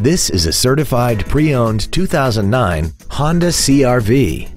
This is a certified pre-owned 2009 Honda CRV.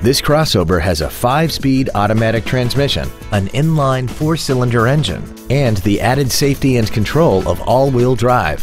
This crossover has a 5-speed automatic transmission, an inline 4-cylinder engine, and the added safety and control of all-wheel drive.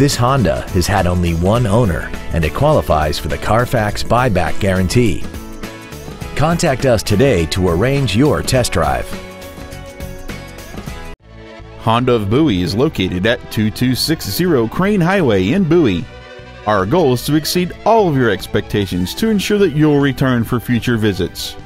This Honda has had only one owner and it qualifies for the Carfax buyback guarantee. Contact us today to arrange your test drive. Honda of Bowie is located at 2260 Crain Highway in Bowie. Our goal is to exceed all of your expectations to ensure that you'll return for future visits.